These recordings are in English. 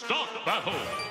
Start battle!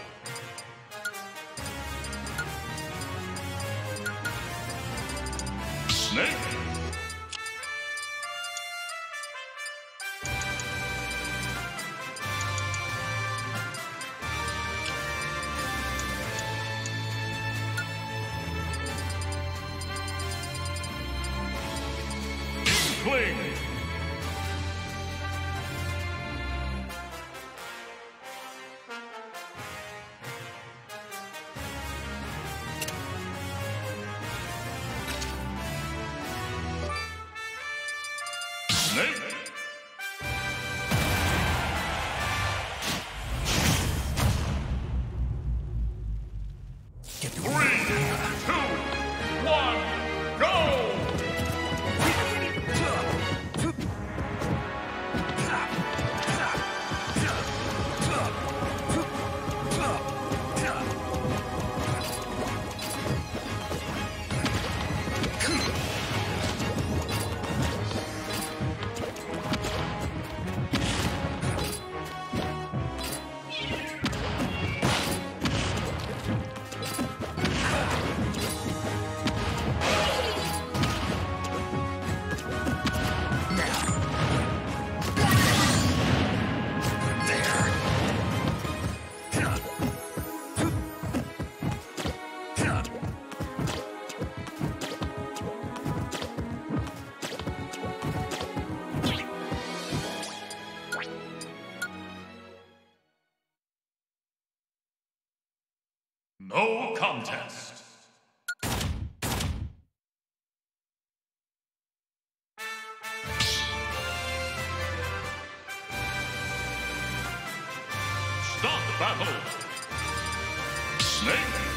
Contest. Start battle. Snake.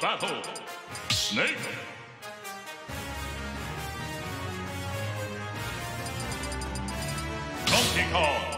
Battle. Snake. Donkey Kong.